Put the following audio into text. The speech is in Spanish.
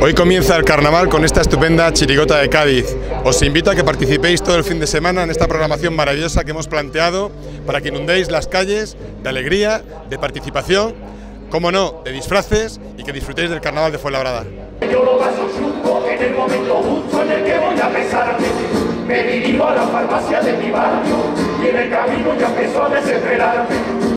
Hoy comienza el carnaval con esta estupenda chirigota de Cádiz. Os invito a que participéis todo el fin de semana en esta programación maravillosa que hemos planteado para que inundéis las calles de alegría, de participación, como no, de disfraces y que disfrutéis del carnaval de Fuenlabrada. Yo lo paso chungo en el momento justo en el que voy a pesarme. Me dirijo a la farmacia de mi barrio y en el camino ya empezó a desesperarme.